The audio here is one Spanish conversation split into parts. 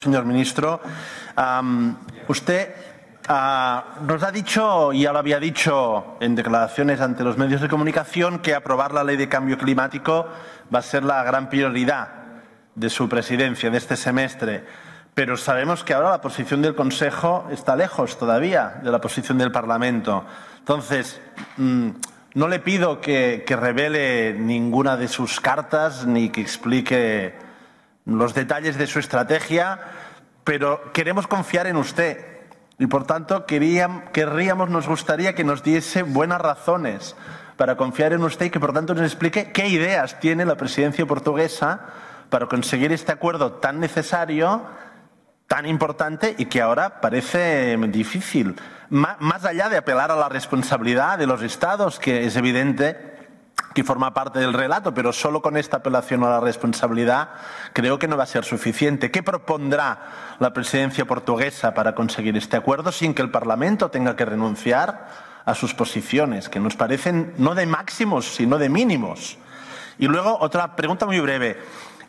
Señor ministro, usted uh, nos ha dicho, y ya lo había dicho en declaraciones ante los medios de comunicación, que aprobar la ley de cambio climático va a ser la gran prioridad de su presidencia, de este semestre. Pero sabemos que ahora la posición del Consejo está lejos todavía de la posición del Parlamento. Entonces, mm, no le pido que revele ninguna de sus cartas ni que explique los detalles de su estrategia, pero queremos confiar en usted. Y por tanto, querríamos, nos gustaría que nos diese buenas razones para confiar en usted y que por tanto nos explique qué ideas tiene la presidencia portuguesa para conseguir este acuerdo tan necesario, tan importante y que ahora parece difícil. Más allá de apelar a la responsabilidad de los Estados, que es evidente que forma parte del relato, pero solo con esta apelación a la responsabilidad creo que no va a ser suficiente. ¿Qué propondrá la presidencia portuguesa para conseguir este acuerdo sin que el Parlamento tenga que renunciar a sus posiciones, que nos parecen no de máximos, sino de mínimos? Y luego otra pregunta muy breve.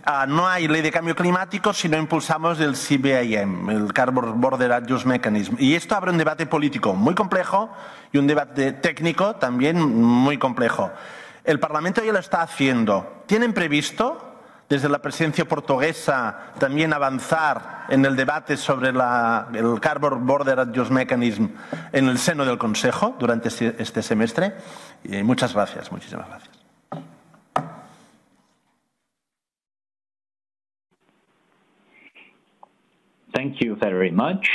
Uh, no hay ley de cambio climático si no impulsamos el CBIM, el Carbon Border Adjust Mechanism. Y esto abre un debate político muy complejo y un debate técnico también muy complejo. El Parlamento ya lo está haciendo. ¿Tienen previsto desde la presidencia portuguesa también avanzar en el debate sobre el Carbon Border Adjust Mechanism en el seno del Consejo durante este, este semestre? Y muchas gracias, muchísimas gracias. Thank you very much.